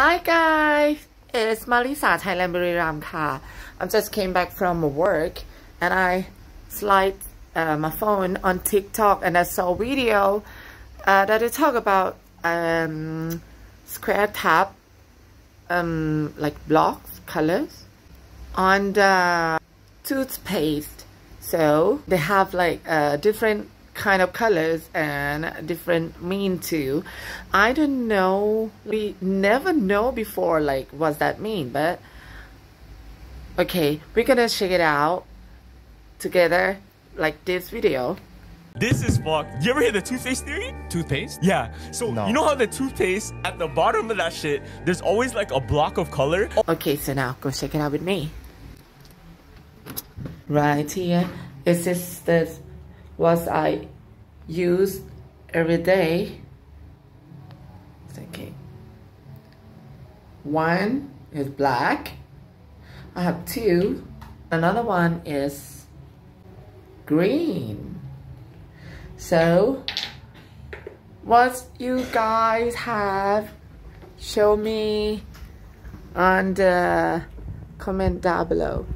Hi guys, it's Malisa Thailand Buriram Ka. I just came back from work and I slide uh, my phone on TikTok and I saw a video uh, that they talk about um, square tab, um, like blocks, colors on the toothpaste. So they have like uh, different kind of colors and different mean too. I don't know. We never know before like what that mean, but okay, we're gonna check it out together like this video. This is fucked. You ever hear the toothpaste theory? Toothpaste? Yeah. So No. you know how the toothpaste at the bottom of that shit, there's always like a block of color. Okay, so now go check it out with me. Right here, this is the what I use every day. Okay. One is black. I have two. Another one is green. So, what you guys have, show me on the comment down below.